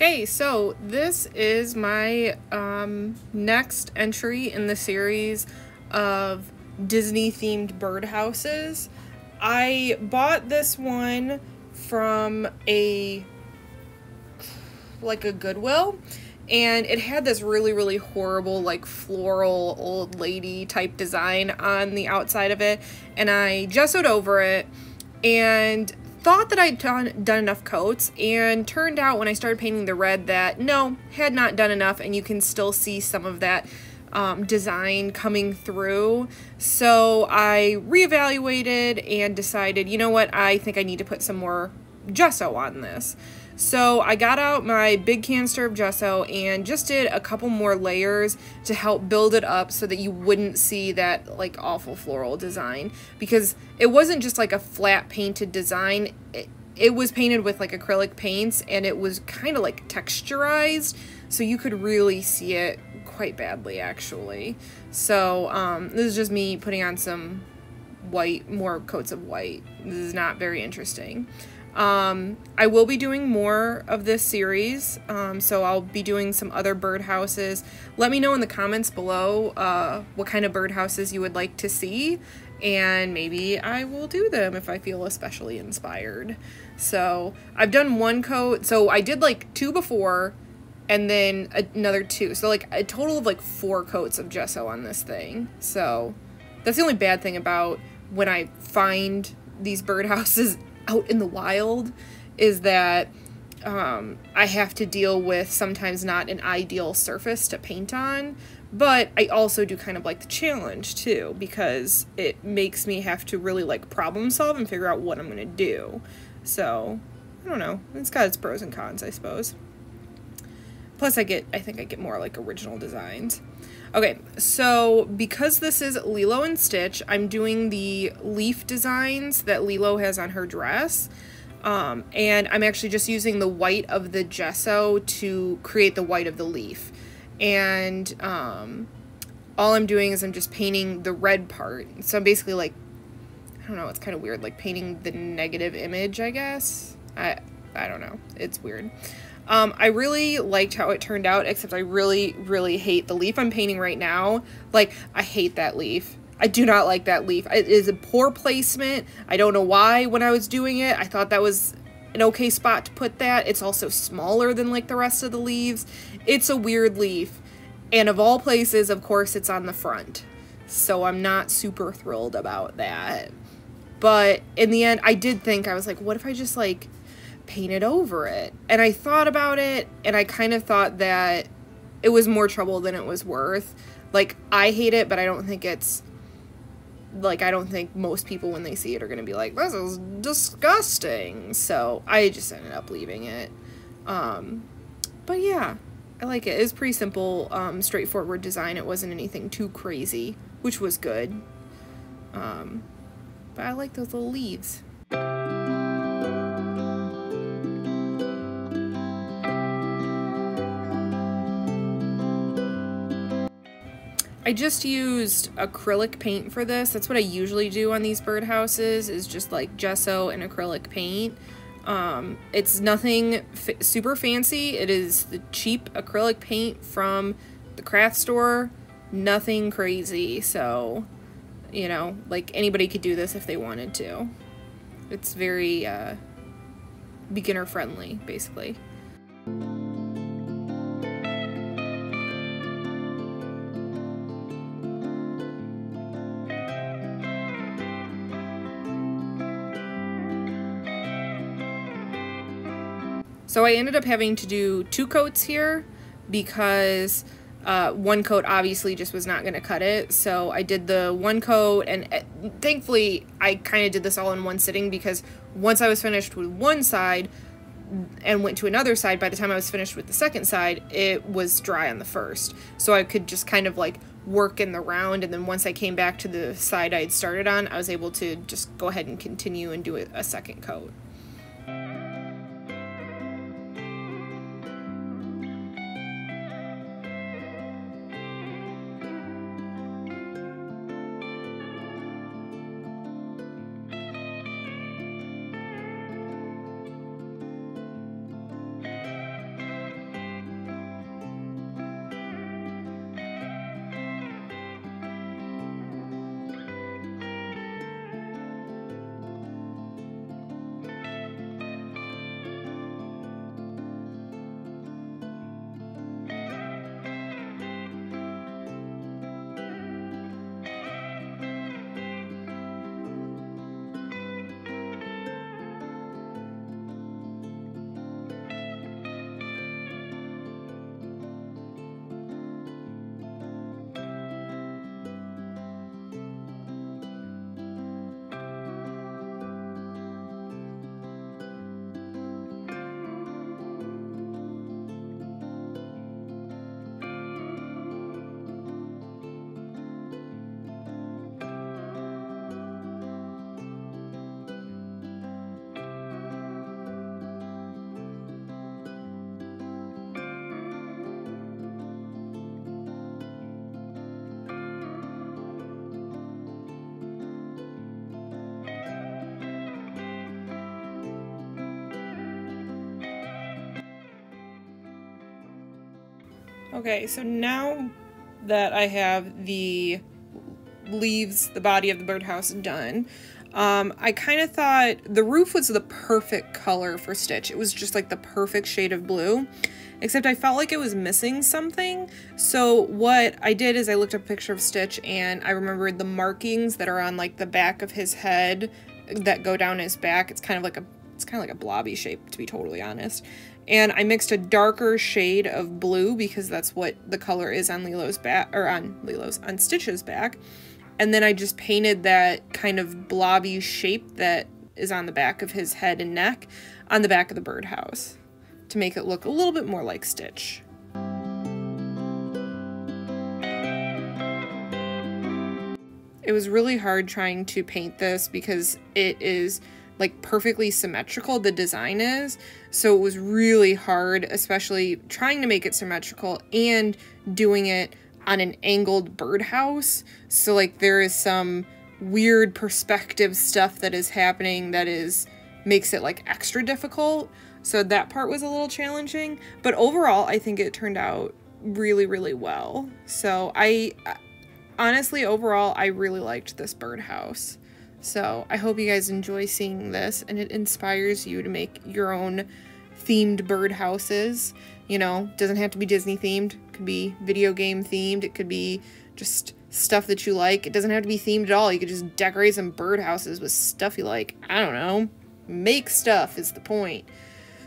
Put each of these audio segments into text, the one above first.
Okay, so this is my um, next entry in the series of Disney themed birdhouses. I bought this one from a like a Goodwill and it had this really really horrible like floral old lady type design on the outside of it and I gessoed over it and thought that I'd done, done enough coats and turned out when I started painting the red that no, had not done enough and you can still see some of that um, design coming through. So I reevaluated and decided, you know what, I think I need to put some more gesso on this. So I got out my big canister of gesso and just did a couple more layers to help build it up so that you wouldn't see that like awful floral design because it wasn't just like a flat painted design. It, it was painted with like acrylic paints and it was kind of like texturized so you could really see it quite badly actually. So um, this is just me putting on some white, more coats of white. This is not very interesting. Um, I will be doing more of this series, um, so I'll be doing some other birdhouses. Let me know in the comments below uh, what kind of birdhouses you would like to see, and maybe I will do them if I feel especially inspired. So I've done one coat, so I did like two before, and then another two. So like a total of like four coats of gesso on this thing. So that's the only bad thing about when I find these birdhouses out in the wild is that um, I have to deal with sometimes not an ideal surface to paint on, but I also do kind of like the challenge too because it makes me have to really like problem solve and figure out what I'm going to do. So, I don't know. It's got its pros and cons, I suppose. Plus, I get, I think I get more like original designs. Okay, so because this is Lilo and Stitch, I'm doing the leaf designs that Lilo has on her dress. Um, and I'm actually just using the white of the gesso to create the white of the leaf. And um, all I'm doing is I'm just painting the red part. So I'm basically like, I don't know, it's kind of weird, like painting the negative image, I guess. I, I don't know, it's weird. Um, I really liked how it turned out, except I really, really hate the leaf I'm painting right now. Like, I hate that leaf. I do not like that leaf. It is a poor placement. I don't know why when I was doing it. I thought that was an okay spot to put that. It's also smaller than like the rest of the leaves. It's a weird leaf. And of all places, of course, it's on the front. So I'm not super thrilled about that. But in the end, I did think, I was like, what if I just like painted over it. And I thought about it and I kind of thought that it was more trouble than it was worth. Like, I hate it, but I don't think it's like I don't think most people when they see it are going to be like this is disgusting. So, I just ended up leaving it. Um but yeah, I like it. It was pretty simple, um, straightforward design. It wasn't anything too crazy, which was good. Um, but I like those little leaves. I just used acrylic paint for this. That's what I usually do on these birdhouses is just like gesso and acrylic paint. Um, it's nothing super fancy. It is the cheap acrylic paint from the craft store. Nothing crazy. So, you know, like anybody could do this if they wanted to. It's very uh, beginner friendly, basically. So I ended up having to do two coats here because uh, one coat obviously just was not going to cut it. So I did the one coat and uh, thankfully I kind of did this all in one sitting because once I was finished with one side and went to another side, by the time I was finished with the second side, it was dry on the first. So I could just kind of like work in the round and then once I came back to the side I had started on, I was able to just go ahead and continue and do a second coat. Okay, so now that I have the leaves, the body of the birdhouse done, um, I kind of thought the roof was the perfect color for Stitch. It was just like the perfect shade of blue, except I felt like it was missing something. So what I did is I looked up a picture of Stitch and I remembered the markings that are on like the back of his head that go down his back. It's kind of like a it's kind of like a blobby shape to be totally honest. And I mixed a darker shade of blue because that's what the color is on Lilo's back, or on Lilo's, on Stitch's back. And then I just painted that kind of blobby shape that is on the back of his head and neck on the back of the birdhouse to make it look a little bit more like Stitch. It was really hard trying to paint this because it is like perfectly symmetrical the design is. So it was really hard especially trying to make it symmetrical and doing it on an angled birdhouse. So like there is some weird perspective stuff that is happening that is makes it like extra difficult. So that part was a little challenging but overall i think it turned out really really well. So i honestly overall i really liked this birdhouse so I hope you guys enjoy seeing this and it inspires you to make your own themed birdhouses. You know, doesn't have to be Disney themed. It could be video game themed. It could be just stuff that you like. It doesn't have to be themed at all. You could just decorate some birdhouses with stuff you like. I don't know. Make stuff is the point.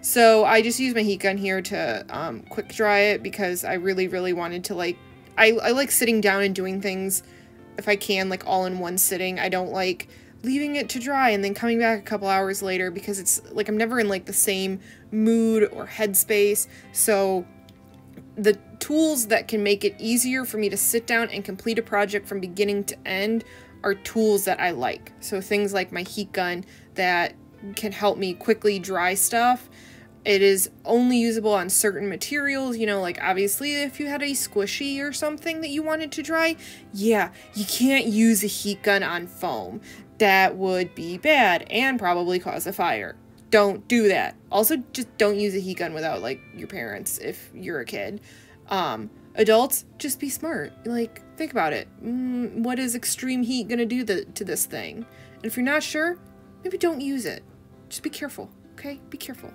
So I just used my heat gun here to um, quick dry it because I really, really wanted to like, I, I like sitting down and doing things if I can, like all in one sitting. I don't like leaving it to dry and then coming back a couple hours later because it's like I'm never in like the same mood or headspace. So the tools that can make it easier for me to sit down and complete a project from beginning to end are tools that I like. So things like my heat gun that can help me quickly dry stuff it is only usable on certain materials, you know, like obviously if you had a squishy or something that you wanted to dry, yeah, you can't use a heat gun on foam. That would be bad and probably cause a fire. Don't do that. Also, just don't use a heat gun without like your parents if you're a kid. Um, adults, just be smart. Like, think about it. Mm, what is extreme heat gonna do the, to this thing? And if you're not sure, maybe don't use it. Just be careful, okay? Be careful.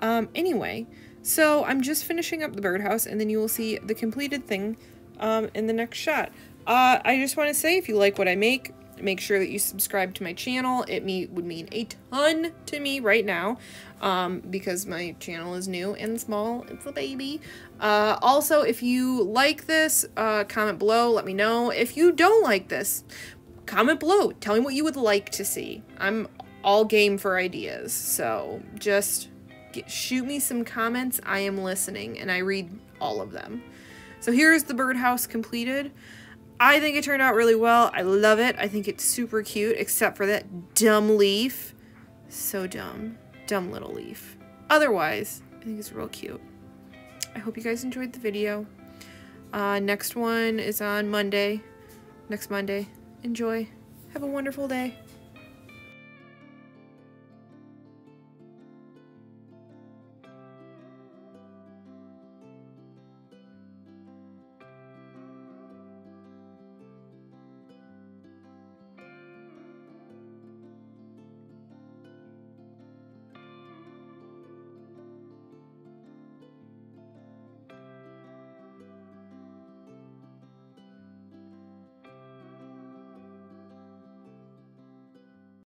Um, anyway, so I'm just finishing up the birdhouse and then you will see the completed thing um, in the next shot. Uh, I just want to say if you like what I make, make sure that you subscribe to my channel. It me would mean a ton to me right now um, because my channel is new and small. It's a baby. Uh, also, if you like this, uh, comment below. Let me know. If you don't like this, comment below. Tell me what you would like to see. I'm all game for ideas. So just shoot me some comments. I am listening and I read all of them. So here's the birdhouse completed. I think it turned out really well. I love it. I think it's super cute, except for that dumb leaf. So dumb. Dumb little leaf. Otherwise, I think it's real cute. I hope you guys enjoyed the video. Uh, next one is on Monday. Next Monday. Enjoy. Have a wonderful day.